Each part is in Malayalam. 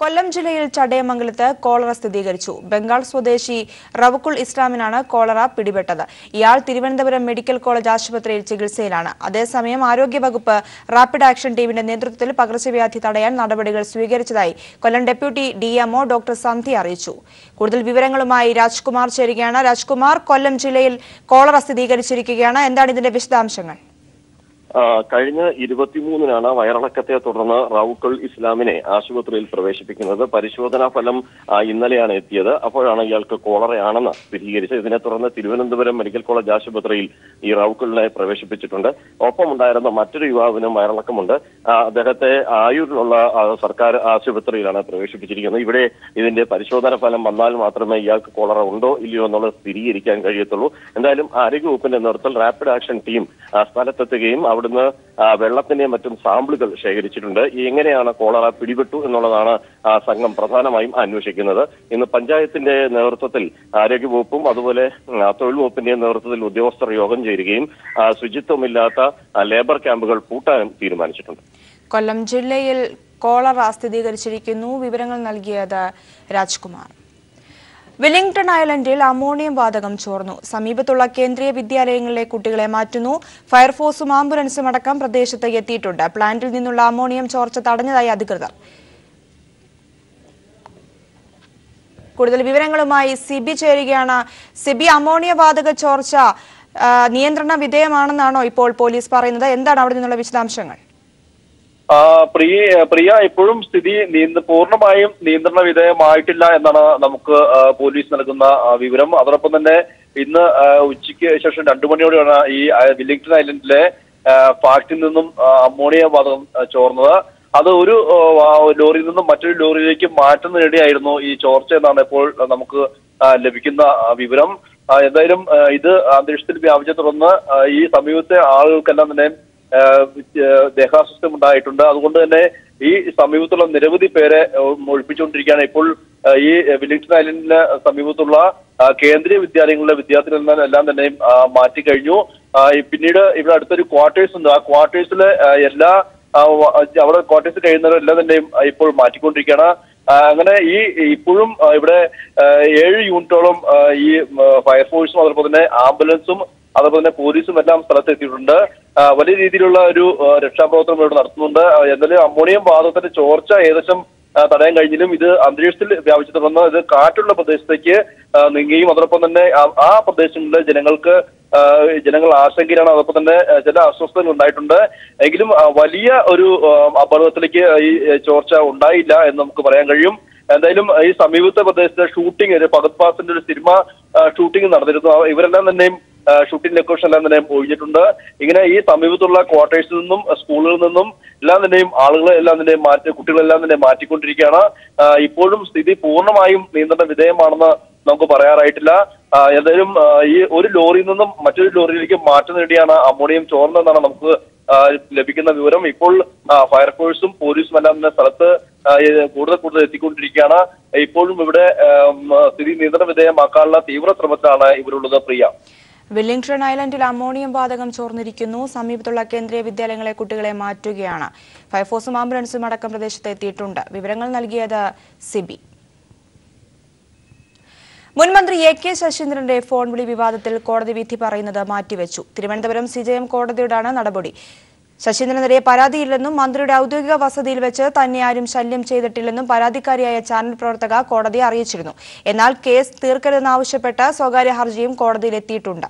കൊല്ലം ജില്ലയിൽ ചടയമംഗലത്ത് കോളറ സ്ഥിരീകരിച്ചു. ബംഗാൾ സ്വദേശി റവക്കുൾ ഇസ്ലാമിനാണ് കോളറ പിടിപെട്ടത്. ഇയാൾ തിരുവനന്തപുരം മെഡിക്കൽ കോളേജ് ആശുപത്രിയിൽ ചികിത്സയിലാണ്. അതേസമയം ആരോഗ്യവകുപ്പ് റാപ്പിഡ് ആക്ഷൻ ടീമിന്റെ നേതൃത്വത്തിൽ പകർച്ചവ്യാധി തടയാൻ നടപടികൾ സ്വീകരിച്ചതായി Kollam deputy DMO doctor Sandhya അറിയിച്ചു. കൂടുതൽ വിവരങ്ങളുമായി രാജ്കുമാർ ചേരുകയാണ്. രാജ്കുമാർ കൊല്ലം ജില്ലയിൽ കോളറ സ്ഥിരീകരിച്ചിരിക്കുകയാണ്. എന്താണ് ഇതിന്റെ വിശദാംശങ്ങൾ? കഴിഞ്ഞ ഇരുപത്തിമൂന്നിനാണ് വയറിളക്കത്തെ തുടർന്ന് റൌക്കൽ ഇസ്ലാമിനെ ആശുപത്രിയിൽ പ്രവേശിപ്പിക്കുന്നത്. പരിശോധനാ ഫലം ഇന്നലെയാണ് എത്തിയത്. അപ്പോഴാണ് ഇയാൾക്ക് കോളറയാണെന്ന് സ്ഥിരീകരിച്ചത്. ഇതിനെ തുടർന്ന് തിരുവനന്തപുരം മെഡിക്കൽ കോളേജ് ആശുപത്രിയിൽ ഈ റൌക്കലിനെ പ്രവേശിപ്പിച്ചിട്ടുണ്ട്. ഒപ്പമുണ്ടായിരുന്ന മറ്റൊരു യുവാവിനും വയറിളക്കമുണ്ട്. അദ്ദേഹത്തെ ആയൂരിലുള്ള സർക്കാർ ആശുപത്രിയിലാണ് പ്രവേശിപ്പിച്ചിരിക്കുന്നത്. ഇവിടെ ഇതിന്റെ പരിശോധനാ ഫലം വന്നാൽ മാത്രമേ ഇയാൾക്ക് കോളറ ഉണ്ടോ ഇല്ലയോ എന്നുള്ളത് സ്ഥിരീകരിക്കാൻ കഴിയത്തുള്ളൂ. എന്തായാലും ആരോഗ്യവകുപ്പിന്റെ നേതൃത്വത്തിൽ റാപ്പിഡ് ആക്ഷൻ ടീം സ്ഥലത്തെത്തുകയും സ്ഥലത്തെത്തുകയും അവിടുന്ന് വെള്ളത്തിന്റെയും മറ്റും സാമ്പിളുകൾ ശേഖരിച്ചിട്ടുണ്ട്. എങ്ങനെയാണ് കോളറ പിടിപെട്ടു എന്നുള്ളതാണ് സംഘം പ്രധാനമായും അന്വേഷിക്കുന്നത്. ഇന്ന് പഞ്ചായത്തിന്റെ നേതൃത്വത്തിൽ ആരോഗ്യവകുപ്പും അതുപോലെ തൊഴിൽ വകുപ്പിന്റെയും നേതൃത്വത്തിൽ ഉദ്യോഗസ്ഥർ യോഗം ചേരുകയും ശുചിത്വമില്ലാത്ത ലേബർ ക്യാമ്പുകൾ പൂട്ടാനും തീരുമാനിച്ചിട്ടുണ്ട്. കൊല്ലം ജില്ലയിൽ കോളറ സ്ഥിരീകരിച്ചിരിക്കുന്നു. വിവരങ്ങൾ നൽകിയത് രാജ്കുമാർ. വെല്ലിംഗ്ടൺ ഐലൻഡിൽ അമോണിയം വാതകം ചോർന്നു. സമീപത്തുള്ള കേന്ദ്രീയ വിദ്യാലയങ്ങളിലെ കുട്ടികളെ മാറ്റുന്നു. ഫയർഫോഴ്സും ആംബുലൻസും അടക്കം പ്രദേശത്ത് എത്തിയിട്ടുണ്ട്. പ്ലാന്റിൽ നിന്നുള്ള അമോണിയം ചോർച്ച തടഞ്ഞതായി അധികൃതർ. കൂടുതൽ വിവരങ്ങളുമായി സിബി ചേരുകയാണ്. സിബി അമോണിയ വാതക ചോർച്ച നിയന്ത്രണ വിധേയമാണെന്നാണോ ഇപ്പോൾ പോലീസ് പറയുന്നത്? എന്താണ് അവിടെ നിന്നുള്ള വിശദാംശങ്ങൾ? പ്രിയ പ്രിയ ഇപ്പോഴും സ്ഥിതി നിയന്ത്ര പൂർണമായും നിയന്ത്രണ വിധേയമായിട്ടില്ല എന്നാണ് നമുക്ക് പോലീസ് നൽകുന്ന വിവരം. അതോടൊപ്പം തന്നെ ഇന്ന് ഉച്ചയ്ക്ക് ശേഷം രണ്ടു മണിയോടെയാണ് ഈ വില്ലിംഗ്ടൺ ഐലൻഡിലെ ഫാക്ടിൽ നിന്നും അമോണിയ വാതകം ചോർന്നത്. അത് ഒരു ലോറിയിൽ നിന്നും മറ്റൊരു ലോറിയിലേക്ക് മാറ്റുന്നതിനിടെയായിരുന്നു ഈ ചോർച്ച എന്നാണ് ഇപ്പോൾ നമുക്ക് ലഭിക്കുന്ന വിവരം. എന്തായാലും ഇത് അന്തരീക്ഷത്തിൽ വ്യാപിച്ച തുടർന്ന് ഈ സമീപത്തെ ആളുകൾക്കെല്ലാം തന്നെ ആഹ് ഏഹ് ദേഹാസ്വസ്ഥം ഉണ്ടായിട്ടുണ്ട്. അതുകൊണ്ട് തന്നെ ഈ സമീപത്തുള്ള നിരവധി പേരെ ഒഴിപ്പിച്ചുകൊണ്ടിരിക്കുകയാണ്. ഇപ്പോൾ ഈ വില്ലിംഗ്ടൺ ഐലൻഡിന് സമീപത്തുള്ള കേന്ദ്രീയ വിദ്യാലയങ്ങളിലെ വിദ്യാർത്ഥികളെല്ലാം എല്ലാം തന്നെ മാറ്റിക്കഴിഞ്ഞു. പിന്നീട് ഇവിടെ അടുത്തൊരു ക്വാർട്ടേഴ്സ് ഉണ്ട്. ആ ക്വാർട്ടേഴ്സിലെ എല്ലാ അവിടെ ക്വാർട്ടേഴ്സ് കഴിയുന്നവരെല്ലാം തന്നെയും ഇപ്പോൾ മാറ്റിക്കൊണ്ടിരിക്കുകയാണ്. അങ്ങനെ ഈ ഇപ്പോഴും ഇവിടെ ഏഴ് യൂണിറ്റോളം ഈ ഫയർഫോഴ്സും അതോടൊപ്പം തന്നെ ആംബുലൻസും അതുപോലെ തന്നെ പോലീസും എല്ലാം സ്ഥലത്തെത്തിയിട്ടുണ്ട്. വലിയ രീതിയിലുള്ള ഒരു രക്ഷാപ്രവർത്തനം ഇവിടെ നടത്തുന്നുണ്ട്. എന്തായാലും അമോണിയം വാതകത്തിന്റെ ചോർച്ച ഏകദേശം തടയാൻ കഴിഞ്ഞാലും ഇത് അന്തരീക്ഷത്തിൽ വ്യാപിച്ചു തുടർന്ന് ഇത് കാറ്റുള്ള പ്രദേശത്തേക്ക് നീങ്ങുകയും അതോടൊപ്പം തന്നെ ആ- പ്രദേശങ്ങളിലെ ജനങ്ങൾക്ക് ജനങ്ങൾ ആശങ്കയിലാണ്. അതോടൊപ്പം തന്നെ ചില അസ്വസ്ഥതകൾ ഉണ്ടായിട്ടുണ്ട്. എങ്കിലും വലിയ ഒരു അപകടത്തിലേക്ക് ഈ ചോർച്ച ഉണ്ടായില്ല എന്ന് നമുക്ക് പറയാൻ കഴിയും. എന്തായാലും ഈ സമീപത്തെ പ്രദേശത്തെ ഷൂട്ടിംഗ് ഒരു പകത് പാസിന്റെ ഒരു സിനിമ ഷൂട്ടിംഗ് നടന്നിരുന്നു. ഇവരെല്ലാം തന്നെയും ഷൂട്ടിംഗ് ലൊക്കേഷൻ എല്ലാം തന്നെ ഒഴിഞ്ഞിട്ടുണ്ട്. ഇങ്ങനെ ഈ സമീപത്തുള്ള ക്വാർട്ടേഴ്സിൽ നിന്നും സ്കൂളുകളിൽ നിന്നും എല്ലാം തന്നെയും ആളുകളെ എല്ലാം തന്നെ മാറ്റി കുട്ടികളെല്ലാം തന്നെ മാറ്റിക്കൊണ്ടിരിക്കുകയാണ്. ഇപ്പോഴും സ്ഥിതി പൂർണമായും നിയന്ത്രണ വിധേയമാണെന്ന് നമുക്ക് പറയാറായിട്ടില്ല. ഏതായാലും ഈ ഒരു ലോറിയിൽ നിന്നും മറ്റൊരു ലോറിയിലേക്ക് മാറ്റം നേടിയാണ് അമോണിയം ചോർന്നതെന്നാണ് നമുക്ക് ലഭിക്കുന്ന വിവരം. ഇപ്പോൾ ഫയർഫോഴ്സും പോലീസും എല്ലാം തന്നെ സ്ഥലത്ത് കൂടുതൽ കൂടുതൽ എത്തിക്കൊണ്ടിരിക്കുകയാണ്. ഇപ്പോഴും ഇവിടെ സ്ഥിതി നിയന്ത്രണ വിധേയമാക്കാനുള്ള തീവ്ര ശ്രമത്തിലാണ് ഇവരുള്ളത് പ്രിയ. വെല്ലിംഗ്ടൺ ഐലൻഡിൽ അമോണിയം വാതകം ചോർന്നിരിക്കുന്നു. സമീപത്തുള്ള കേന്ദ്രീയ വിദ്യാലയങ്ങളെ കുട്ടികളെ മാറ്റുകയാണ്. ഫയർഫോഴ്സും ആംബുലൻസും അടക്കം പ്രദേശത്ത് എത്തിയിട്ടുണ്ട്. വിവരങ്ങൾ നൽകിയത് സിബി. മുൻമന്ത്രി എ കെ ശശീന്ദ്രന്റെ ഫോൺ വിളി വിവാദത്തിൽ കോടതി വിധി പറയുന്നത് മാറ്റിവെച്ചു. തിരുവനന്തപുരം സിജെഎം കോടതിയുടെ നടപടി. ശശീന്ദ്രനെതിരെ പരാതിയില്ലെന്നും മന്ത്രിയുടെ ഔദ്യോഗിക വസതിയിൽ വെച്ച് തന്നെ ആരും ശല്യം ചെയ്തിട്ടില്ലെന്നും പരാതിക്കാരിയായ ചാനൽ പ്രവർത്തക കോടതിയെ അറിയിച്ചിരുന്നു. എന്നാൽ കേസ് തീർക്കരുതെന്നാവശ്യപ്പെട്ട് സ്വകാര്യ ഹർജിയും കോടതിയിൽ എത്തിയിട്ടുണ്ട്.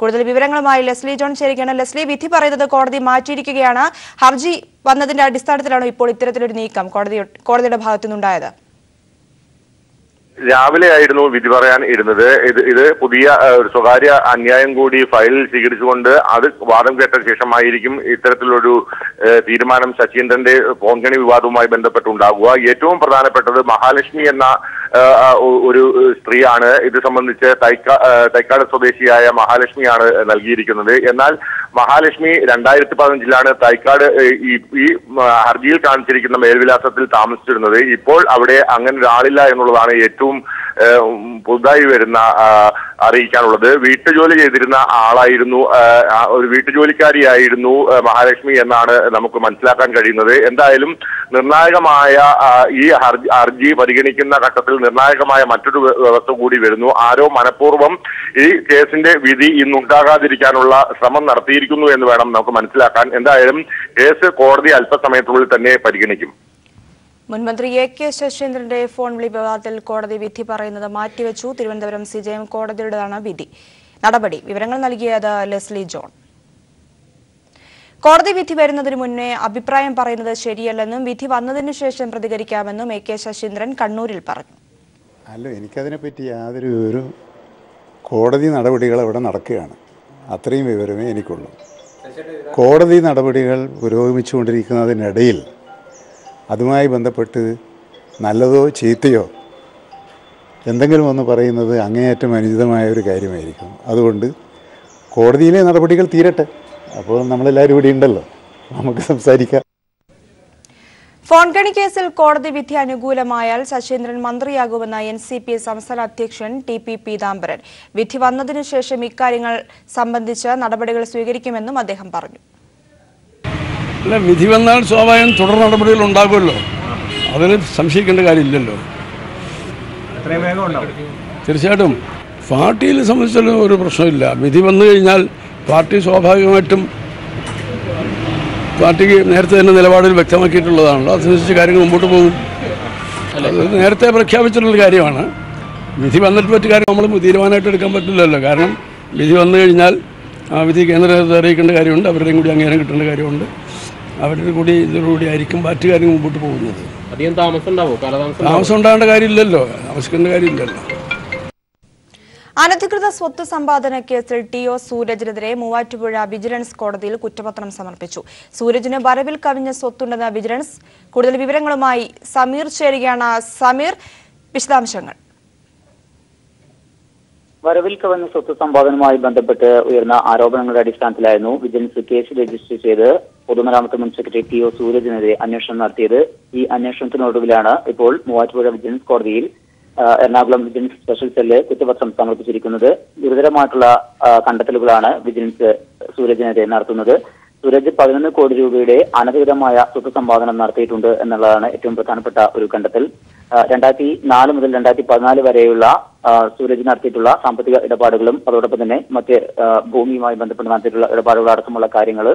കൂടുതൽ വിവരങ്ങളുമായി ലെസ്ലി ജോൺ ചേരുകയാണ്. ലെസ്ലി വിധി പറയുന്നത് കോടതി മാറ്റിയിരിക്കുകയാണ്. ഹർജി വന്നതിന്റെ അടിസ്ഥാനത്തിലാണ് ഇപ്പോൾ ഇത്തരത്തിലൊരു നീക്കം കോടതി കോടതിയുടെ ഭാഗത്തുനിന്നുണ്ടായത്. രാവിലെ ആയിരുന്നു വിധി പറയാൻ ഇരുന്നത്. ഇത് ഇത് പുതിയ ഒരു സ്വകാര്യ അന്യായം കൂടി ഫയലിൽ സ്വീകരിച്ചുകൊണ്ട് അത് വാദം കേട്ട ശേഷമായിരിക്കും ഇത്തരത്തിലൊരു തീരുമാനം ശശീന്ദ്രന്റെ പോങ്കണി വിവാദവുമായി ബന്ധപ്പെട്ടുണ്ടാകുക. ഏറ്റവും പ്രധാനപ്പെട്ടത് മഹാലക്ഷ്മി എന്ന ഒരു സ്ത്രീയാണ്. ഇത് സംബന്ധിച്ച് തൈക്കാ തൈക്കാട് സ്വദേശിയായ മഹാലക്ഷ്മിയാണ് നൽകിയിരിക്കുന്നത്. എന്നാൽ മഹാലക്ഷ്മി രണ്ടായിരത്തി പതിനഞ്ചിലാണ് തൈക്കാട് ഈ ഹർജിയിൽ കാണിച്ചിരിക്കുന്ന മേൽവിലാസത്തിൽ താമസിച്ചിരുന്നത്. ഇപ്പോൾ അവിടെ അങ്ങനെ ഒരാളില്ല എന്നുള്ളതാണ് ഏറ്റവും പുതുതായി വരുന്ന അറിയിക്കാനുള്ളത്. വീട്ടുജോലി ചെയ്തിരുന്ന ആളായിരുന്നു ഒരു വീട്ടുജോലിക്കാരിയായിരുന്നു മഹാലക്ഷ്മി എന്നാണ് നമുക്ക് മനസ്സിലാക്കാൻ കഴിയുന്നത്. എന്തായാലും നിർണായകമായ ഈ ഹർജി പരിഗണിക്കുന്ന ഘട്ടത്തിൽ നിർണായകമായ മറ്റൊരു വ്യ- വ്യവസ്ഥ കൂടി വരുന്നു. ആരോ മനഃപൂർവം ഈ കേസിന്റെ വിധി ഇന്നുണ്ടാകാതിരിക്കാനുള്ള ശ്രമം നടത്തിയിരിക്കുന്നു എന്ന് വേണം നമുക്ക് മനസ്സിലാക്കാൻ. എന്തായാലും കേസ് കോടതി അല്പസമയത്തിനുള്ളിൽ തന്നെ പരിഗണിക്കും. മുൻമന്ത്രി എ കെ ശശീന്ദ്രന്റെ ഫോൺ വിളി വിവാദത്തിൽ കോടതി വിധി പറയുന്നത് മാറ്റിവെച്ചു. തിരുവനന്തപുരം സി ജെ എം കോടതിയുടേതാണ് വിധി. നടപടി വിവരങ്ങൾ നൽകിയത് ലെസ്ലി ജോൺ. കോടതി വിധി വരുന്നതിന് മുന്നേ അഭിപ്രായം പറയുന്നത് ശരിയല്ലെന്നും വിധി വന്നതിനു ശേഷം പ്രതികരിക്കാമെന്നും എ കെ ശശീന്ദ്രൻ കണ്ണൂരിൽ പറഞ്ഞു. അല്ല എനിക്കതിനെപ്പറ്റി യാതൊരു ഒരു കോടതി നടപടികൾ അവിടെ നടക്കുകയാണ്. അത്രയും വിവരമേ എനിക്കുള്ളൂ. കോടതി നടപടികൾ പുരോഗമിച്ചുകൊണ്ടിരിക്കുന്നതിനിടയിൽ അതുമായി ബന്ധപ്പെട്ട് നല്ലതോ ചീത്തയോ എന്തെങ്കിലും ഒന്ന് പറയുന്നത് അങ്ങേയറ്റം അനുചിതമായ ഒരു കാര്യമായിരിക്കും. അതുകൊണ്ട് കോടതിയിലെ നടപടികൾ തീരട്ടെ. അപ്പോൾ നമ്മളെല്ലാവരും ഇവിടെ ഉണ്ടല്ലോ. നമുക്ക് സംസാരിക്കാം. ഫോൺകണി കേസിൽ കോടതി വിധി അനുകൂലമായാൽ ശശീന്ദ്രൻ മന്ത്രിയാകുമെന്ന എൻ സി പി സംസ്ഥാന അധ്യക്ഷൻ ടി പി പീതാംബരൻ. വിധി വന്നതിനുശേഷം ഇക്കാര്യങ്ങൾ സംബന്ധിച്ച് നടപടികൾ സ്വീകരിക്കുമെന്നും അദ്ദേഹം പറഞ്ഞു. അല്ല വിധി വന്നാൽ സ്വാഭാവികം തുടർ നടപടികൾ ഉണ്ടാകുമല്ലോ. അതിന് സംശയിക്കേണ്ട കാര്യമില്ലല്ലോ. തീർച്ചയായിട്ടും. പാർട്ടിയെ സംബന്ധിച്ചുള്ള ഒരു പ്രശ്നമില്ല വിധി വന്നു കഴിഞ്ഞാൽ പാർട്ടി സ്വാഭാവികമായിട്ടും പാർട്ടിക്ക് നേരത്തെ തന്നെ നിലപാടിൽ വ്യക്തമാക്കിയിട്ടുള്ളതാണല്ലോ. അതനുസരിച്ച് കാര്യങ്ങൾ മുമ്പോട്ട് പോകും. അത് നേരത്തെ പ്രഖ്യാപിച്ചിട്ടുള്ള കാര്യമാണ്. വിധി വന്നിട്ട് പറ്റിയ കാര്യം നമ്മൾ തീരുമാനമായിട്ട് എടുക്കാൻ പറ്റില്ലല്ലോ. കാരണം വിധി വന്നു കഴിഞ്ഞാൽ ആ വിധി കേന്ദ്രത്തെ അറിയിക്കേണ്ട കാര്യമുണ്ട്. അവരുടെയും കൂടി അംഗീകാരം കിട്ടേണ്ട കാര്യമുണ്ട്. അവരുടെ കൂടി ഇതോടുകൂടി ആയിരിക്കും കാര്യങ്ങൾ മുമ്പോട്ട് പോകുന്നത്. അധികം താമസം ഉണ്ടാവോ കാലതാമസം താമസം ഉണ്ടാകേണ്ട കാര്യമില്ലല്ലോ. താമസിക്കേണ്ട കാര്യമില്ലല്ലോ. അനധികൃത സ്വത്ത് സമ്പാദന കേസിൽ ടി ഒ സൂരജിനെതിരെ മൂവാറ്റുപുഴ വിജിലൻസ് കോടതിയിൽ കുറ്റപത്രം സമർപ്പിച്ചു. സൂരജിന് വരവിൽ കവിഞ്ഞ സ്വത്തുണ്ടെന്ന വിജിലൻസ്. കൂടുതൽ വിവരങ്ങളുമായി സമീർ ചേരുകയാണ്. സമീർ വിശദാംശങ്ങൾ. വരവിൽ കവിഞ്ഞ സ്വത്ത് സമ്പാദനവുമായി ബന്ധപ്പെട്ട് ഉയർന്ന ആരോപണങ്ങളുടെ അടിസ്ഥാനത്തിലായിരുന്നു വിജിലൻസ് കേസ് രജിസ്റ്റർ ചെയ്ത് പൊതുമരാമത്ത് മുൻ സെക്രട്ടറി ടി ഒ സൂരജിനെതിരെ അന്വേഷണം നടത്തിയത്. ഈ അന്വേഷണത്തിനൊടുവിലാണ് ഇപ്പോൾ മൂവാറ്റുപുഴ വിജിലൻസ് കോടതിയിൽ എറണാകുളം വിജിലൻസ് സ്പെഷ്യൽ സെല്ല് കുറ്റപത്രം സമർപ്പിച്ചിരിക്കുന്നത്. ഗുരുതരമായിട്ടുള്ള കണ്ടെത്തലുകളാണ് വിജിലൻസ് സൂരജിനെതിരെ നടത്തുന്നത്. സൂരജ് പതിനൊന്ന് കോടി രൂപയുടെ അനധികൃതമായ സ്വത്ത് സമ്പാദനം നടത്തിയിട്ടുണ്ട് എന്നുള്ളതാണ് ഏറ്റവും പ്രധാനപ്പെട്ട ഒരു കണ്ടെത്തൽ. രണ്ടായിരത്തി നാല് മുതൽ രണ്ടായിരത്തി പതിനാല് വരെയുള്ള സൂരജ് നടത്തിയിട്ടുള്ള സാമ്പത്തിക ഇടപാടുകളും അതോടൊപ്പം തന്നെ മറ്റ് ഭൂമിയുമായി ബന്ധപ്പെട്ട് നടത്തിയിട്ടുള്ള ഇടപാടുകൾ അടക്കമുള്ള കാര്യങ്ങൾ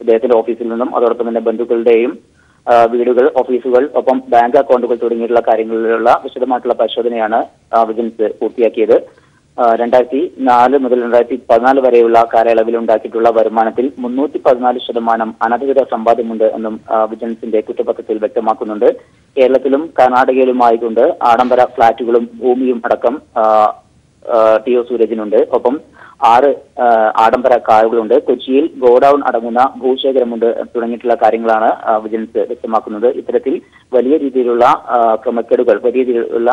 ഇദ്ദേഹത്തിന്റെ ഓഫീസിൽ നിന്നും അതോടൊപ്പം തന്നെ ബന്ധുക്കളുടെയും വീടുകൾ ഓഫീസുകൾ ഒപ്പം ബാങ്ക് അക്കൗണ്ടുകൾ തുടങ്ങിയിട്ടുള്ള കാര്യങ്ങളിലുള്ള വിശദമായിട്ടുള്ള പരിശോധനയാണ് വിജിലൻസ് പൂർത്തിയാക്കിയത്. രണ്ടായിരത്തി നാല് മുതൽ രണ്ടായിരത്തി പതിനാല് വരെയുള്ള കാലയളവിൽ ഉണ്ടാക്കിയിട്ടുള്ള വരുമാനത്തിൽ മുന്നൂറ്റി പതിനാല് ശതമാനം അനധികൃത സമ്പാദ്യമുണ്ട് എന്നും വിജിലൻസിന്റെ കുറ്റപത്രത്തിൽ വ്യക്തമാക്കുന്നുണ്ട്. കേരളത്തിലും കർണാടകയിലുമായിക്കൊണ്ട് ആഡംബര ഫ്ളാറ്റുകളും ഭൂമിയും അടക്കം ടി ഒ സൂരജിനുണ്ട്. ഒപ്പം ആറ് ആഡംബര കാറുകളുണ്ട്. കൊച്ചിയിൽ ഗോഡൌൺ അടങ്ങുന്ന ഭൂശേഖരമുണ്ട് തുടങ്ങിയിട്ടുള്ള കാര്യങ്ങളാണ് വിജിലൻസ് വ്യക്തമാക്കുന്നത്. ഇത്തരത്തിൽ വലിയ രീതിയിലുള്ള ക്രമക്കേടുകൾ വലിയ രീതിയിലുള്ള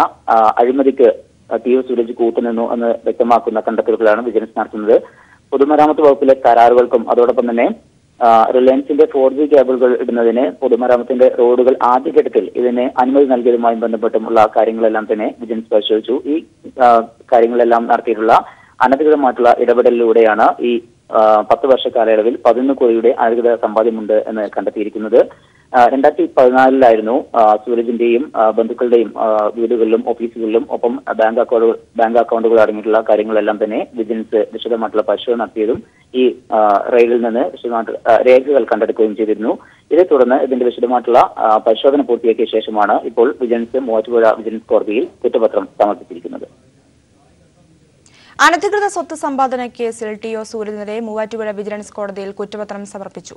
അഴിമതിക്ക് ടി ഒ സൂരജ് കൂട്ടുനിന്നു എന്ന് വ്യക്തമാക്കുന്ന കണ്ടെത്തലുകളാണ് വിജിലൻസ് നടത്തുന്നത്. പൊതുമരാമത്ത് വകുപ്പിലെ കരാറുകൾക്കും അതോടൊപ്പം തന്നെ റിലയൻസിന്റെ ഫോർ ജി കേബിളുകൾ ഇടുന്നതിന് പൊതുമരാമത്തിന്റെ റോഡുകൾ ആദ്യഘട്ടത്തിൽ ഇതിന് അനുമതി നൽകിയതുമായി ബന്ധപ്പെട്ടുമുള്ള കാര്യങ്ങളെല്ലാം തന്നെ വിജിലൻസ് പരിശോധിച്ചു. ഈ കാര്യങ്ങളെല്ലാം നടത്തിയിട്ടുള്ള അനധികൃതമായിട്ടുള്ള ഇടപെടലിലൂടെയാണ് ഈ പത്ത് വർഷ കാലയളവിൽ പതിനൊന്ന് കോടിയുടെ അനധികൃത സമ്പാദ്യമുണ്ട് എന്ന് കണ്ടെത്തിയിരിക്കുന്നത്. രണ്ടായിരത്തി പതിനാലിലായിരുന്നു സൂരജിന്റെയും ബന്ധുക്കളുടെയും വീടുകളിലും ഓഫീസുകളിലും ഒപ്പം ബാങ്ക് അക്കൗണ്ടുകൾ ബാങ്ക് അക്കൗണ്ടുകൾ അടങ്ങിയിട്ടുള്ള കാര്യങ്ങളെല്ലാം തന്നെ വിജിലൻസ് വിശദമായിട്ടുള്ള പരിശോധന നടത്തിയതും ഈ റെയിലിൽ നിന്ന് വിശദമായിട്ട് രേഖകൾ കണ്ടെടുക്കുകയും ചെയ്തിരുന്നു. ഇതേ തുടർന്ന് ഇതിന്റെ വിശദമായിട്ടുള്ള പരിശോധന പൂർത്തിയാക്കിയ ശേഷമാണ് ഇപ്പോൾ വിജിലൻസ് മൂവാറ്റുപുഴ വിജിലൻസ് കോടതിയിൽ കുറ്റപത്രം സമർപ്പിച്ചിരിക്കുന്നത്. അനധികൃത സ്വത്ത് സമ്പാദന കേസിൽ ടി ഒ സൂര്യനെതിരെ മൂവാറ്റുപുഴ വിജിലൻസ് കോടതിയിൽ കുറ്റപത്രം സമർപ്പിച്ചു.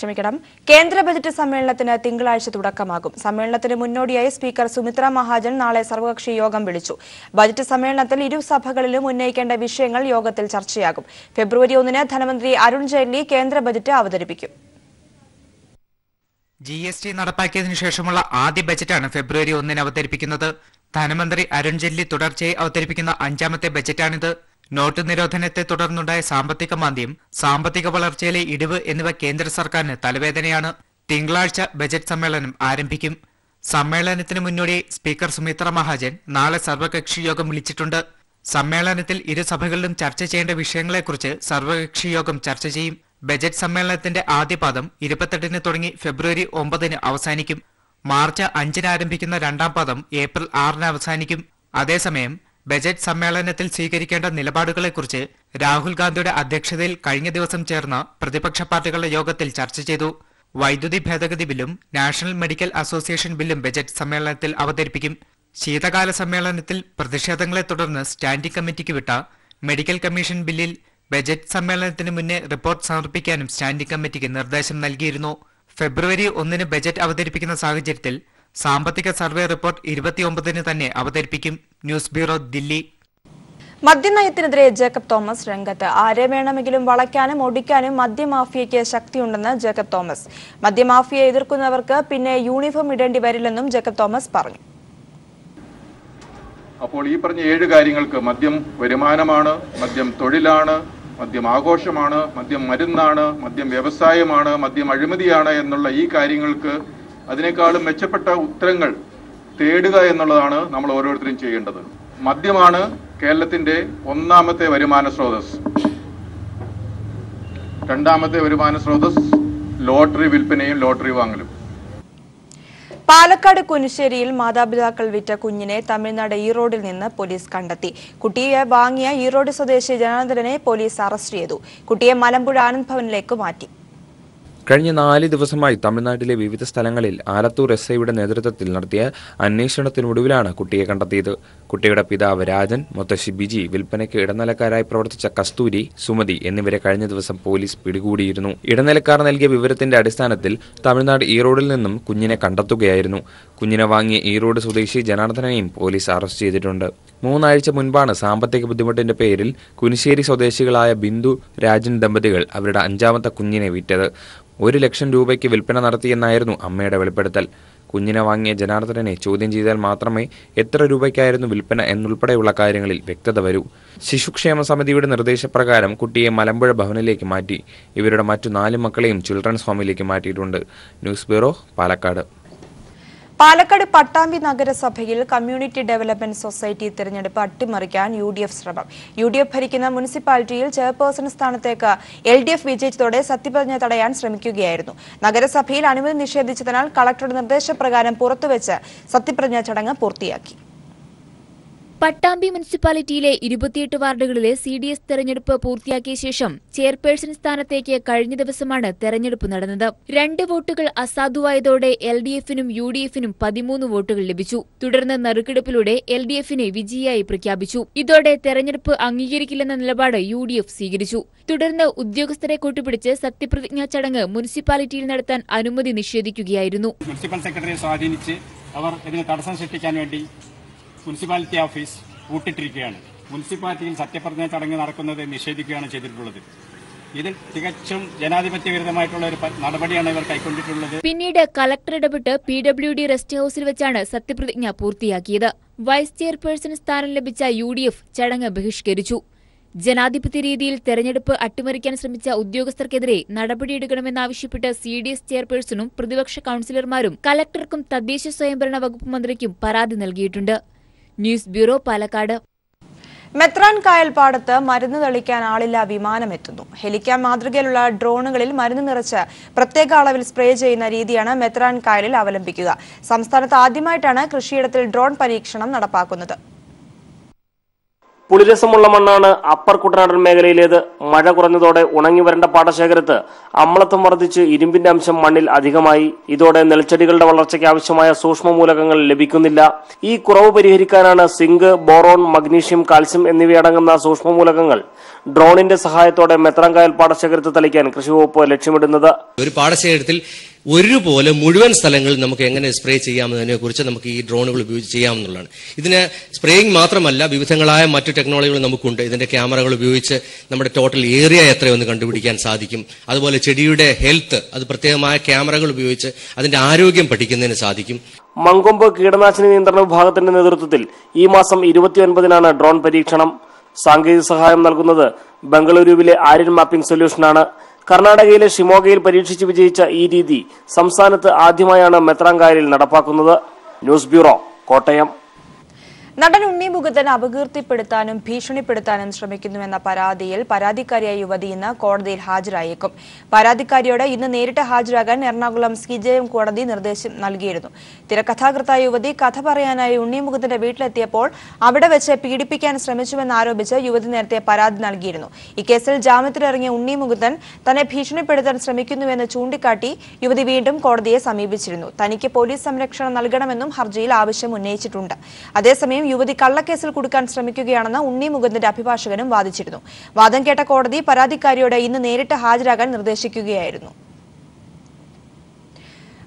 ക്ഷമിക്കണം. കേന്ദ്ര ബജറ്റ് സമ്മേളനത്തിന് തിങ്കളാഴ്ച തുടക്കമാകും. സമ്മേളനത്തിന് മുന്നോടിയായി സ്പീക്കർ സുമിത്ര മഹാജൻ നാളെ സർവകക്ഷി യോഗം വിളിച്ചു. ബജറ്റ് സമ്മേളനത്തിൽ ഇരു സഭകളിലും ഉന്നയിക്കേണ്ട വിഷയങ്ങൾ യോഗത്തിൽ ചർച്ചയാകും. ഫെബ്രുവരി ഒന്നിന് ധനമന്ത്രി അരുൺ ജെയ്റ്റ്ലി കേന്ദ്ര ബജറ്റ് അവതരിപ്പിക്കും. ജി എസ് ടി നടപ്പാക്കിയതിനു ശേഷമുള്ള ആദ്യ ബജറ്റാണ് ഫെബ്രുവരി ഒന്നിന് അവതരിപ്പിക്കുന്നത്. ധനമന്ത്രി അരുൺ ജെയ്റ്റ്ലി തുടർച്ചയായി അവതരിപ്പിക്കുന്ന അഞ്ചാമത്തെ ബജറ്റാണിത്. നോട്ട് നിരോധനത്തെ തുടർന്നുണ്ടായ സാമ്പത്തിക മാന്ദ്യം സാമ്പത്തിക വളർച്ചയിലെ ഇടിവ് എന്നിവ കേന്ദ്ര സർക്കാരിന് തലവേദനയാണ്. തിങ്കളാഴ്ച ബജറ്റ് സമ്മേളനം ആരംഭിക്കും. സമ്മേളനത്തിന് മുന്നോടി സ്പീക്കർ സുമിത്ര മഹാജൻ നാളെ സർവകക്ഷി യോഗം വിളിച്ചിട്ടുണ്ട്. സമ്മേളനത്തിൽ ഇരു സഭകളിലും ചർച്ച ചെയ്യേണ്ട വിഷയങ്ങളെക്കുറിച്ച് സർവകക്ഷി യോഗം ചർച്ച ചെയ്യും. ബജറ്റ് സമ്മേളനത്തിന്റെ ആദ്യപാദം ഇരുപത്തെട്ടിന് തുടങ്ങി ഫെബ്രുവരി ഒമ്പതിന് അവസാനിക്കും. മാർച്ച് അഞ്ചിന് ആരംഭിക്കുന്ന രണ്ടാം പാദം ഏപ്രിൽ ആറിന് അവസാനിക്കും. അതേസമയം ബജറ്റ് സമ്മേളനത്തിൽ സ്വീകരിക്കേണ്ട നിലപാടുകളെക്കുറിച്ച് രാഹുൽ ഗാന്ധിയുടെ അധ്യക്ഷതയിൽ കഴിഞ്ഞ ദിവസം ചേർന്ന പ്രതിപക്ഷ പാർട്ടികളുടെ യോഗത്തിൽ ചർച്ച ചെയ്തു. വൈദ്യുതി ഭേദഗതി ബില്ലും നാഷണൽ മെഡിക്കൽ അസോസിയേഷൻ ബില്ലും ബജറ്റ് സമ്മേളനത്തിൽ അവതരിപ്പിക്കും. ശീതകാല സമ്മേളനത്തിൽ പ്രതിഷേധങ്ങളെ തുടർന്ന് സ്റ്റാൻഡിംഗ് കമ്മിറ്റിക്ക് വിട്ട മെഡിക്കൽ കമ്മീഷൻ ബില്ലിൽ ബജറ്റ് സമ്മേളനത്തിന് മുന്നേ റിപ്പോർട്ട് സമർപ്പിക്കാനും സ്റ്റാൻഡിംഗ് കമ്മിറ്റിക്ക് നിർദ്ദേശം നൽകിയിരുന്നു. ഫെബ്രുവരി ഒന്നിന് ബജറ്റ് അവതരിപ്പിക്കുന്ന സാഹചര്യത്തിൽ സാമ്പത്തിക സർവേ റിപ്പോർട്ട് ഇരുപത്തിയൊമ്പതിന് തന്നെ അവതരിപ്പിക്കും ന്യൂസ് ബ്യൂറോ ദില്ലി. മദ്യനയത്തിനെതിരെ ജേക്കബ് തോമസ് രംഗത്ത്. ആരെ വേണമെങ്കിലും വളയ്ക്കാനും ഒടിക്കാനും മദ്യമാഫിയയ്ക്ക് ശക്തിയുണ്ടെന്ന് ജേക്കബ് തോമസ്. മദ്യമാഫിയെ എതിർക്കുന്നവർക്ക് പിന്നെ യൂണിഫോം ഇടേണ്ടി വരില്ലെന്നും ജേക്കബ് തോമസ് പറഞ്ഞു. അപ്പോൾ ഈ പറഞ്ഞ ഏഴ് കാര്യങ്ങൾക്ക് മദ്യം വരുമാനമാണ് മദ്യം തൊഴിലാണ് മദ്യം ആഘോഷമാണ് മദ്യം മരുന്നാണ് മദ്യം വ്യവസായമാണ് മദ്യം അഴിമതിയാണ് എന്നുള്ള ഈ കാര്യങ്ങൾക്ക് അതിനേക്കാളും മെച്ചപ്പെട്ട ഉത്തരങ്ങൾ തേടുക എന്നുള്ളതാണ് നമ്മൾ ഓരോരുത്തരും ചെയ്യേണ്ടത്. മദ്യമാണ് കേരളത്തിന്റെ ഒന്നാമത്തെ വരുമാന സ്രോതസ് രണ്ടാമത്തെ വരുമാന സ്രോതസ് ലോട്ടറി വിൽപ്പനയും ലോട്ടറി വാങ്ങലും. പാലക്കാട് കുനിശ്ശേരിയിൽ മാതാപിതാക്കൾ വിറ്റ കുഞ്ഞിനെ തമിഴ്നാട് ഈറോഡിൽ നിന്ന് പോലീസ് കണ്ടെത്തി. കുട്ടിയെ വാങ്ങിയ ഈറോഡ് സ്വദേശി ജനാർദ്ദനെ പോലീസ് അറസ്റ്റ് ചെയ്തു. കുട്ടിയെ മലമ്പുഴ ആനന്ദ് ഭവനിലേക്ക് മാറ്റി. കഴിഞ്ഞ നാല് ദിവസമായി തമിഴ്നാട്ടിലെ വിവിധ സ്ഥലങ്ങളിൽ ആലത്തൂർ എസ് ഐയുടെ നേതൃത്വത്തിൽ നടത്തിയ അന്വേഷണത്തിനൊടുവിലാണ് കുട്ടിയെ കണ്ടെത്തിയത്. കുട്ടിയുടെ പിതാവ് രാജൻ മുത്തശ്ശി ബിജി വിൽപ്പനയ്ക്ക് ഇടനിലക്കാരായി പ്രവർത്തിച്ച കസ്തൂരി സുമതി എന്നിവരെ കഴിഞ്ഞ ദിവസം പോലീസ് പിടികൂടിയിരുന്നു. ഇടനിലക്കാർ നൽകിയ വിവരത്തിന്റെ അടിസ്ഥാനത്തിൽ തമിഴ്നാട് ഈറോഡിൽ നിന്നും കുഞ്ഞിനെ കണ്ടെത്തുകയായിരുന്നു. കുഞ്ഞിനെ വാങ്ങിയ ഈറോഡ് സ്വദേശി ജനാർദ്ദനെയും പോലീസ് അറസ്റ്റ് ചെയ്തിട്ടുണ്ട്. മൂന്നാഴ്ച മുൻപാണ് സാമ്പത്തിക ബുദ്ധിമുട്ടിന്റെ പേരിൽ കുനിശ്ശേരി സ്വദേശികളായ ബിന്ദു രാജൻ ദമ്പതികൾ അവരുടെ അഞ്ചാമത്തെ കുഞ്ഞിനെ വിറ്റത് ഒരു ലക്ഷം രൂപയ്ക്ക് വിൽപ്പന നടത്തിയെന്നായിരുന്നു അമ്മയുടെ വെളിപ്പെടുത്തൽ. കുഞ്ഞിനെ വാങ്ങിയ ജനാർദ്ദനെ ചോദ്യം ചെയ്താൽ മാത്രമേ എത്ര രൂപയ്ക്കായിരുന്നു വിൽപ്പന എന്നുൾപ്പെടെയുള്ള കാര്യങ്ങളിൽ വ്യക്തത വരൂ. ശിശുക്ഷേമ സമിതിയുടെ നിർദ്ദേശപ്രകാരം കുട്ടിയെ മലമ്പുഴ ഭവനിലേക്ക് മാറ്റി. ഇവരുടെ മറ്റു നാല് മക്കളെയും ചിൽഡ്രൻസ് ഹോമിലേക്ക് മാറ്റിയിട്ടുണ്ട്. News bureau Palakkad. Palakkad Pattambi നഗരസഭയിൽ കമ്മ്യൂണിറ്റി ഡെവലപ്മെന്റ് സൊസൈറ്റി തിരഞ്ഞെടുപ്പ് അട്ടിമറിക്കാൻ യു ഡി എഫ് ശ്രമം. യു ഡി എഫ് ഭരിക്കുന്ന മുനിസിപ്പാലിറ്റിയിൽ ചെയർപേഴ്സൺ സ്ഥാനത്തേക്ക് എൽ ഡി എഫ് വിജയിച്ചതോടെ സത്യപ്രതിജ്ഞ തടയാൻ ശ്രമിക്കുകയായിരുന്നു. നഗരസഭയിൽ അനുമതി നിഷേധിച്ചതിനാൽ കളക്ടറുടെ നിർദ്ദേശപ്രകാരം പുറത്തുവച്ച് സത്യപ്രതിജ്ഞാ ചടങ്ങ് പൂർത്തിയാക്കി. പട്ടാമ്പി മുനിസിപ്പാലിറ്റിയിലെ ഇരുപത്തിയെട്ട് വാർഡുകളിലെ സി ഡി എസ് തെരഞ്ഞെടുപ്പ് പൂർത്തിയാക്കിയ ശേഷം ചെയർപേഴ്സൺ സ്ഥാനത്തേക്ക് കഴിഞ്ഞ ദിവസമാണ് തെരഞ്ഞെടുപ്പ് നടന്നത്. രണ്ട് വോട്ടുകൾ അസാധുവായതോടെ എൽ ഡി എഫിനും യു ഡി എഫിനും പതിമൂന്ന് വോട്ടുകൾ ലഭിച്ചു. തുടർന്ന് നറുക്കെടുപ്പിലൂടെ എൽ ഡി എഫിനെ വിജയിയായി പ്രഖ്യാപിച്ചു. ഇതോടെ തെരഞ്ഞെടുപ്പ് അംഗീകരിക്കില്ലെന്ന നിലപാട് യു ഡി എഫ് സ്വീകരിച്ചു. തുടർന്ന് ഉദ്യോഗസ്ഥരെ കൂട്ടുപിടിച്ച് സത്യപ്രതിജ്ഞാ ചടങ്ങ് മുനിസിപ്പാലിറ്റിയിൽ നടത്താൻ അനുമതി നിഷേധിക്കുകയായിരുന്നു. മുനിസിപ്പൽ സെക്രട്ടറിയെ സ്വാധീനിച്ച് അവർ ഇതിന് തടസ്സം സൃഷ്ടിക്കാൻ വേണ്ടി മുനിസിപ്പാലിറ്റി ഓഫീസ് പൂട്ടിട്ടിരിക്കുകയാണ്. മുനിസിപ്പാലിറ്റിയിൽ സത്യപ്രതിജ്ഞ ചടങ്ങ് നടക്കുന്നത് നിഷേധിക്കുകയാണ് ചെയ്തിട്ടുള്ളത്. ഇതിൽ തികച്ചും ജനാധിപത്യ വിരുദ്ധമായിട്ടുള്ള ഒരു നടപടിയാണ് ഇവർ കൈക്കൊണ്ടിട്ടുള്ളത്. പിന്നീട് കലക്ടർ ഇടപെട്ട് പി ഡബ്ല്യു ഡി റെസ്റ്റ് ഹൌസിൽ വെച്ചാണ് സത്യപ്രതിജ്ഞ പൂർത്തിയാക്കിയത്. വൈസ് ചെയർപേഴ്സൺ സ്ഥാനം ലഭിച്ച യു ഡി എഫ് ചടങ്ങ് ബഹിഷ്കരിച്ചു. ജനാധിപത്യ രീതിയിൽ തെരഞ്ഞെടുപ്പ് അട്ടിമറിക്കാൻ ശ്രമിച്ച ഉദ്യോഗസ്ഥർക്കെതിരെ നടപടിയെടുക്കണമെന്നാവശ്യപ്പെട്ട് സി ഡി എസ് ചെയർപേഴ്സണും പ്രതിപക്ഷ കൌൺസിലർമാരും കലക്ടർക്കും തദ്ദേശ സ്വയംഭരണ വകുപ്പ് മന്ത്രിക്കും പരാതി നൽകിയിട്ടുണ്ട്. News bureau Palakkad. മെത്രാൻ കായൽപ്പാടത്ത് മരുന്ന് തളിക്കാൻ ആളില്ല വിമാനമെത്തുന്നു ഹെലിക്കാൻ മാതൃകയിലുള്ള ഡ്രോണുകളിൽ മരുന്ന് നിറച്ച് പ്രത്യേക അളവിൽ സ്പ്രേ ചെയ്യുന്ന രീതിയാണ് മെത്രാൻ കായലിൽ അവലംബിക്കുക. സംസ്ഥാനത്ത് ആദ്യമായിട്ടാണ് കൃഷിയിടത്തിൽ ഡ്രോൺ പരീക്ഷണം നടപ്പാക്കുന്നത്. പുളിരസമുള്ള മണ്ണാണ് അപ്പർ കുട്ടനാടൻ മേഖലയിലേത്. മഴ കുറഞ്ഞതോടെ ഉണങ്ങി വരേണ്ട പാടശേഖരത്ത് അമ്ലത്വം വർദ്ധിച്ച് ഇരുമ്പിന്റെ അംശം മണ്ണിൽ അധികമായി. ഇതോടെ നെൽച്ചെടികളുടെ വളർച്ചയ്ക്ക് ആവശ്യമായ സൂക്ഷ്മമൂലകങ്ങൾ ലഭിക്കുന്നില്ല. ഈ കുറവ് പരിഹരിക്കാനാണ് സിങ്ക് ബോറോൺ മഗ്നീഷ്യം കാൽസ്യം എന്നിവയടങ്ങുന്ന സൂക്ഷ്മമൂലകങ്ങൾ ഡ്രോണിന്റെ സഹായത്തോടെ മെത്രാങ്കായൽ പാടശേഖരത്ത് തളിക്കാൻ കൃഷിവകുപ്പ് ലക്ഷ്യമിടുന്നത്. ഒരു പാടശേഖരത്തിൽ ഒരുപോലെ മുഴുവൻ സ്ഥലങ്ങളിൽ നമുക്ക് എങ്ങനെ സ്പ്രേ ചെയ്യാമെന്നതിനെ കുറിച്ച് നമുക്ക് ഈ ഡ്രോണുകൾ ഉപയോഗിച്ച് ചെയ്യാമെന്നുള്ളതാണ് ഇതിന് സ്പ്രേയിങ് മാത്രമല്ല വിവിധങ്ങളായ മറ്റു ടെക്നോളജികൾ നമുക്കുണ്ട്. ഇതിന്റെ ക്യാമറകൾ ഉപയോഗിച്ച് നമ്മുടെ ടോട്ടൽ ഏരിയ എത്രയൊന്ന് കണ്ടുപിടിക്കാൻ സാധിക്കും. അതുപോലെ ചെടിയുടെ ഹെൽത്ത് അത് പ്രത്യേകമായ ക്യാമറകൾ ഉപയോഗിച്ച് അതിന്റെ ആരോഗ്യം പഠിക്കുന്നതിന് സാധിക്കും. മങ്കൊമ്പ് കീടനാശിനി നിയന്ത്രണ വിഭാഗത്തിന്റെ നേതൃത്വത്തിൽ ഈ മാസം ഇരുപത്തിയൊൻപതിനാണ് ഡ്രോൺ പരീക്ഷണം. സാങ്കേതിക സഹായം നൽകുന്നത് ബംഗളൂരുവിലെ ആര്യൻ മാപ്പിംഗ് സൊല്യൂഷനാണ് കർണാടകയിലെ ഷിമോഗയിൽ പരീക്ഷിച്ച് വിജയിച്ച ഈ രീതി സംസ്ഥാനത്ത് ആദ്യമായാണ് മെത്രാങ്കായലിൽ നടപ്പാക്കുന്നത്. News bureau Kottayam. നടൻ ഉണ്ണി മുകുന്ദൻ അപകീർത്തിപ്പെടുത്താനും ഭീഷണിപ്പെടുത്താനും ശ്രമിക്കുന്നുവെന്ന പരാതിയിൽ പരാതിക്കാരിയായ യുവതി ഇന്ന് കോടതിയിൽ ഹാജരായേക്കും. പരാതിക്കാരിയോട് ഇന്ന് നേരിട്ട് ഹാജരാകാൻ എറണാകുളം സിജെഎം കോടതി നിർദ്ദേശം നൽകിയിരുന്നു. തിരക്കഥാകൃത്തായ യുവതി കഥ പറയാനായി ഉണ്ണി മുകുന്ദന്റെ വീട്ടിലെത്തിയപ്പോൾ അവിടെ വെച്ച് പീഡിപ്പിക്കാൻ ശ്രമിച്ചുവെന്നാരോപിച്ച് യുവതി നേരത്തെ പരാതി നൽകിയിരുന്നു. ഇക്കേസിൽ ജാമ്യത്തിലിറങ്ങിയ ഉണ്ണി മുകുന്ദൻ തന്നെ ഭീഷണിപ്പെടുത്താൻ ശ്രമിക്കുന്നുവെന്ന് ചൂണ്ടിക്കാട്ടി യുവതി വീണ്ടും കോടതിയെ സമീപിച്ചിരുന്നു. തനിക്ക് പോലീസ് സംരക്ഷണം നൽകണമെന്നും ഹർജിയിൽ ആവശ്യം ഉന്നയിച്ചിട്ടുണ്ട്. അതേസമയം യുവതി കള്ളക്കേസിൽ കുടുക്കാൻ ശ്രമിക്കുകയാണെന്ന് ഉണ്ണി മുകുന്ദന്റെ അഭിഭാഷകനും വാദിച്ചിരുന്നു. വാദം കേട്ട കോടതി പരാതിക്കാരിയോട് ഇന്ന് നേരിട്ട് ഹാജരാകാൻ നിർദ്ദേശിക്കുകയായിരുന്നു.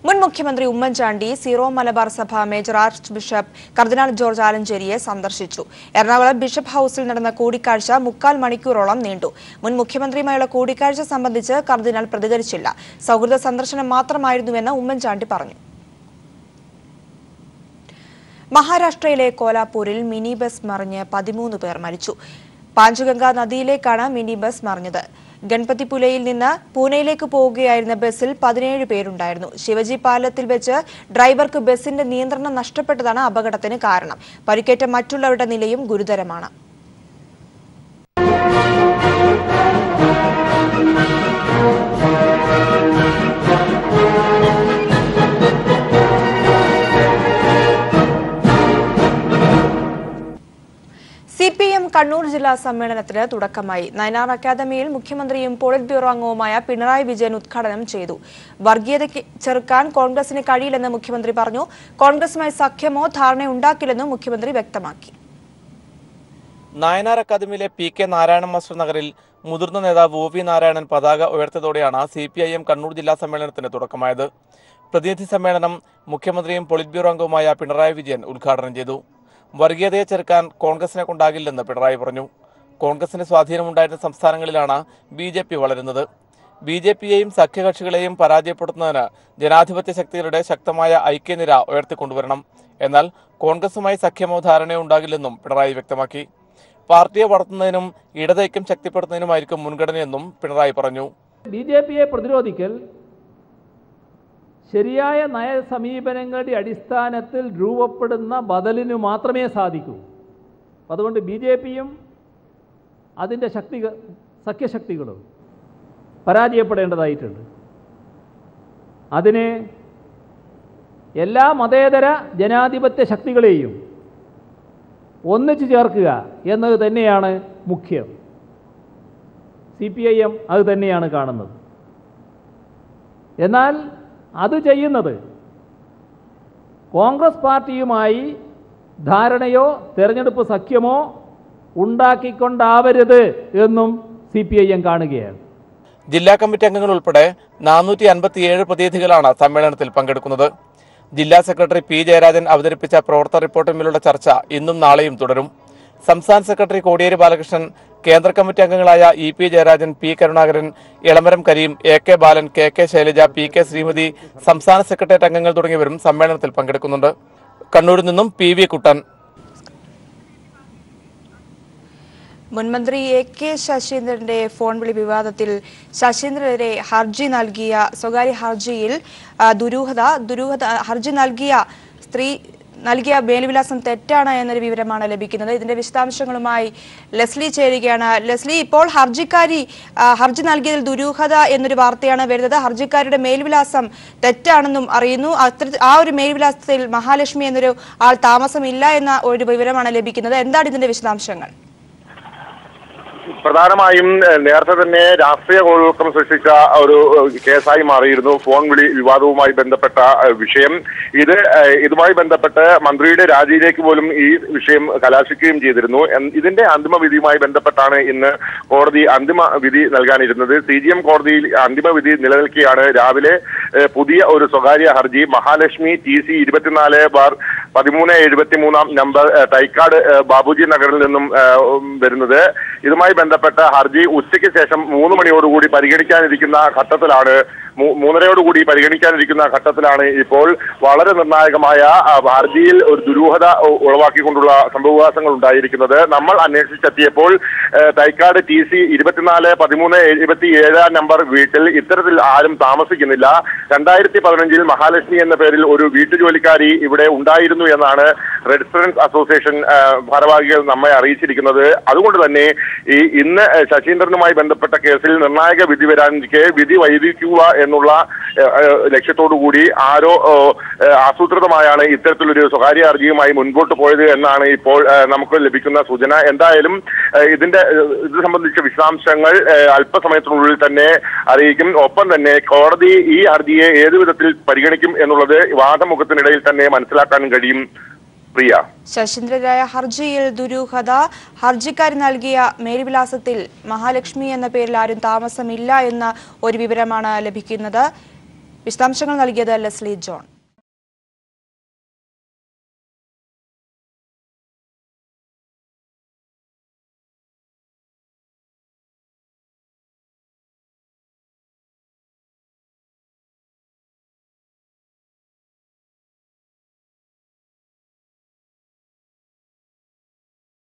മുൻ മുഖ്യമന്ത്രി ഉമ്മൻചാണ്ടി സീറോ മലബാർ സഭ മേജർ ആർച്ച് ബിഷപ്പ് കർദിനാൾ ജോർജ് ആലഞ്ചേരിയെ സന്ദർശിച്ചു. എറണാകുളം ബിഷപ്പ് ഹൌസിൽ നടന്ന കൂടിക്കാഴ്ച മുക്കാൽ മണിക്കൂറോളം നീണ്ടു. മുൻ മുഖ്യമന്ത്രിയുമായുള്ള കൂടിക്കാഴ്ച സംബന്ധിച്ച് കർദിനാൾ പ്രതികരിച്ചില്ല. സൗഹൃദ സന്ദർശനം മാത്രമായിരുന്നുവെന്ന് ഉമ്മൻചാണ്ടി പറഞ്ഞു. മഹാരാഷ്ട്രയിലെ കോലാപൂരിൽ മിനി ബസ് മറിഞ്ഞ് പതിമൂന്ന് പേർ മരിച്ചു. പാഞ്ചഗംഗ നദിയിലേക്കാണ് മിനി ബസ് മറിഞ്ഞത്. ഗൺപതിപുലയിൽ നിന്ന് പൂനെയിലേക്ക് പോവുകയായിരുന്ന ബസ്സിൽ പതിനേഴ് പേരുണ്ടായിരുന്നു. ശിവജി പാലത്തിൽ വെച്ച് ഡ്രൈവർക്ക് ബസിന്റെ നിയന്ത്രണം നഷ്ടപ്പെട്ടതാണ് അപകടത്തിന് കാരണം. പരിക്കേറ്റ മറ്റുള്ളവരുടെ നിലയും ഗുരുതരമാണ്. കണ്ണൂർ ജില്ലാ സമ്മേളനത്തിന് തുടക്കമായി. നയനാർ അക്കാദമിയിൽ മുഖ്യമന്ത്രിയും പോളിറ്റ് ബ്യൂറോ അംഗവുമായ പിണറായി വിജയൻ ഉദ്ഘാടനം ചെയ്തു. വർഗീയതയ്ക്ക് ചെറുക്കാൻ കോൺഗ്രസിന് കഴിയില്ലെന്ന് മുഖ്യമന്ത്രി പറഞ്ഞു. കോൺഗ്രസുമായി സഖ്യമോ ധാരണയുണ്ടാക്കില്ലെന്നും മുഖ്യമന്ത്രി വ്യക്തമാക്കി. നയനാർ അക്കാദമിയിലെ പി കെ നാരായണ മാസ്റ്റർ നഗറിൽ മുതിർന്ന നേതാവ് ഒ വി നാരായണൻ പതാക ഉയർത്തിയതോടെയാണ് C P I M Kannur ജില്ലാ സമ്മേളനത്തിന് തുടക്കമായത്. പ്രതിനിധി സമ്മേളനം മുഖ്യമന്ത്രിയും പൊളിറ്റ് ബ്യൂറോ അംഗവുമായ പിണറായി വിജയൻ ഉദ്ഘാടനം ചെയ്തു. വർഗീയതയെ ചെറുക്കാൻ കോൺഗ്രസിനെ കൊണ്ടാകില്ലെന്ന് പിണറായി പറഞ്ഞു. കോൺഗ്രസിന് സ്വാധീനമുണ്ടായിരുന്ന സംസ്ഥാനങ്ങളിലാണ് ബി ജെ പി വളരുന്നത്. ബി ജെ പിയെയും സഖ്യകക്ഷികളെയും പരാജയപ്പെടുത്തുന്നതിന് ജനാധിപത്യ ശക്തികളുടെ ശക്തമായ ഐക്യനിര ഉയർത്തിക്കൊണ്ടുവരണം. എന്നാൽ കോൺഗ്രസുമായി സഖ്യമോ ധാരണയോ ഉണ്ടാകില്ലെന്നും പിണറായി വ്യക്തമാക്കി. പാർട്ടിയെ വളർത്തുന്നതിനും ഇടതൈക്യം ശക്തിപ്പെടുത്തുന്നതിനുമായിരിക്കും മുൻഗണനയെന്നും പിണറായി പറഞ്ഞു. ബി ജെ പിയെ പ്രതിരോധിക്കൽ ശരിയായ നയ സമീപനങ്ങളുടെ അടിസ്ഥാനത്തിൽ രൂപപ്പെടുന്ന ബദലിനു മാത്രമേ സാധിക്കൂ. അതുകൊണ്ട് ബി ജെ പിയും അതിന്റെ ശക്തി സഖ്യശക്തികളും പരാജയപ്പെടേണ്ടതായിട്ടുണ്ട്. അതിന് എല്ലാ മതേതര ജനാധിപത്യ ശക്തികളെയും ഒന്നിച്ചു ചേർക്കുക എന്നത് തന്നെയാണ് മുഖ്യം. സി പി ഐ എം അത് തന്നെയാണ് കാണുന്നത്. എന്നാൽ അത് ചെയ്യുന്നത്. കോൺഗ്രസ് പാർട്ടിയുമായി ധാരണയോ തെരഞ്ഞെടുപ്പ് സഖ്യമോ ഉണ്ടാക്കിക്കൊണ്ടാവരുത് എന്നും സി പി ഐ എം കാണുകയാണ്. ജില്ലാ കമ്മിറ്റി അംഗങ്ങൾ ഉൾപ്പെടെ നാനൂറ്റി അൻപത്തിയേഴ് പ്രതിനിധികളാണ് സമ്മേളനത്തിൽ പങ്കെടുക്കുന്നത്. ജില്ലാ സെക്രട്ടറി പി ജയരാജൻ അവതരിപ്പിച്ച പ്രവർത്തന റിപ്പോർട്ടിന്മേലുള്ള ചർച്ച ഇന്നും നാളെയും തുടരും. സംസ്ഥാന സെക്രട്ടറി കോടിയേരി ബാലകൃഷ്ണൻ കേന്ദ്ര കമ്മിറ്റി അംഗങ്ങളായ E P Jayarajan P Karunakaran Elamaram Kareem A K Balan K K Shailaja P K Sreemathi സംസ്ഥാന സെക്രട്ടേറിയറ്റ് അംഗങ്ങൾ തുടങ്ങിയവരും സമ്മേളനത്തിൽ പങ്കെടുക്കുന്നുണ്ട്. കണ്ണൂരിൽ നിന്നും പി വി കുട്ടൻ. മുൻമന്ത്രി എ കെ ശശീന്ദ്രന്റെ ഫോൺ വിളി വിവാദത്തിൽ ശശീന്ദ്രനെതിരെ ഹർജി നൽകിയ സ്വകാര്യ ഹർജിയിൽ ദുരൂഹത ദുരൂഹത ഹർജി നൽകിയ സ്ത്രീ നൽകിയ മേൽവിലാസം തെറ്റാണ് എന്നൊരു വിവരമാണ് ലഭിക്കുന്നത്. ഇതിന്റെ വിശദാംശങ്ങളുമായി ലെസ്ലി ചേരുകയാണ്. ലെസ്ലി ഇപ്പോൾ ഹർജിക്കാരി ഹർജി നൽകിയതിൽ ദുരൂഹത എന്നൊരു വാർത്തയാണ് വരുന്നത്. ഹർജിക്കാരിയുടെ മേൽവിലാസം തെറ്റാണെന്നും അറിയുന്നു. ആ ഒരു മേൽവിലാസത്തിൽ മഹാലക്ഷ്മി എന്നൊരു ആൾ താമസമില്ല എന്ന ഒരു വിവരമാണ് ലഭിക്കുന്നത്. എന്താണ് ഇതിന്റെ വിശദാംശങ്ങൾ? പ്രധാനമായും നേരത്തെ തന്നെ രാഷ്ട്രീയ കോഴിവക്കം സൃഷ്ടിച്ച ഒരു കേസായി മാറിയിരുന്നു ഫോൺ വിളി വിവാദവുമായി ബന്ധപ്പെട്ട വിഷയം. ഇത് ഇതുമായി ബന്ധപ്പെട്ട് മന്ത്രിയുടെ രാജിയിലേക്ക് പോലും ഈ വിഷയം കലാശിക്കുകയും ചെയ്തിരുന്നു. ഇതിന്റെ അന്തിമ വിധിയുമായി ബന്ധപ്പെട്ടാണ് ഇന്ന് കോടതി അന്തിമ വിധി നൽകാനിരുന്നത്. സി ജി എം കോടതിയിൽ അന്തിമ വിധി നിലനിൽക്കുകയാണ് രാവിലെ പുതിയ ഒരു സ്വകാര്യ ഹർജി മഹാലക്ഷ്മി ടി സി ഇരുപത്തിനാല് ബാർ പതിമൂന്ന് എഴുപത്തി മൂന്നാം നമ്പർ തൈക്കാട് ബാബുജി നഗറിൽ നിന്നും വരുന്നത്. ഇതുമായി ബന്ധപ്പെട്ട ഹർജി ഉച്ചയ്ക്ക് ശേഷം മൂന്ന് മണിയോടുകൂടി പരിഗണിക്കാനിരിക്കുന്ന ഘട്ടത്തിലാണ് മൂന്നരയോടുകൂടി പരിഗണിക്കാനിരിക്കുന്ന ഘട്ടത്തിലാണ് ഇപ്പോൾ വളരെ നിർണായകമായ ഹർജിയിൽ ഒരു ദുരൂഹത ഉളവാക്കിക്കൊണ്ടുള്ള സംഭവവികാസങ്ങൾ ഉണ്ടായിരിക്കുന്നത് നമ്മൾ അന്വേഷിച്ചെത്തിയപ്പോൾ തൈക്കാട് ടി സി ഇരുപത്തിനാല് പതിമൂന്ന് എഴുപത്തി ഏഴാം നമ്പർ വീട്ടിൽ ഇത്തരത്തിൽ ആരും താമസിക്കുന്നില്ല. രണ്ടായിരത്തി പതിനഞ്ചിൽ മഹാലക്ഷ്മി എന്ന പേരിൽ ഒരു വീട്ടുജോലിക്കാരി ഇവിടെ ഉണ്ടായിരുന്നു എന്നാണ് റെസിഡൻസ് അസോസിയേഷൻ ഭാരവാഹികൾ നമ്മെ അറിയിച്ചിരിക്കുന്നത്. അതുകൊണ്ട് തന്നെ ഈ ഇന്ന് ശശീന്ദ്രനുമായി ബന്ധപ്പെട്ട കേസിൽ നിർണായക വിധി വരാനിരിക്കെ വിധി വൈദിക്കുക എന്നുള്ള ഏഹ്, ഏഹ്, കൂടി ആരോ ആസൂത്രിതമായാണ് ഇത്തരത്തിലൊരു സ്വകാര്യ ഹർജിയുമായി മുൻപോട്ട് പോയത് എന്നാണ് ഇപ്പോൾ നമുക്ക് ലഭിക്കുന്ന സൂചന. എന്തായാലും ഇതിന്റെ ഇത് സംബന്ധിച്ച വിശദാംശങ്ങൾ അല്പസമയത്തിനുള്ളിൽ തന്നെ അറിയിക്കും. ഒപ്പം തന്നെ കോടതി ഈ ഹർജിയെ ഏതു വിധത്തിൽ പരിഗണിക്കും എന്നുള്ളത് വാദമുഖത്തിനിടയിൽ തന്നെ മനസ്സിലാക്കാനും കഴിയും. പ്രിയ. ശശീന്ദ്രരായ ഹർജിയിൽ ദുരൂഹത. ഹർജിക്കാരി നൽകിയ മേൽവിലാസത്തിൽ മഹാലക്ഷ്മി എന്ന പേരിൽ ആരും താമസമില്ല എന്ന ഒരു വിവരമാണ് ലഭിക്കുന്നത്. വിശദാംശങ്ങൾ നൽകിയത് ലെസ്ലി ജോൺ.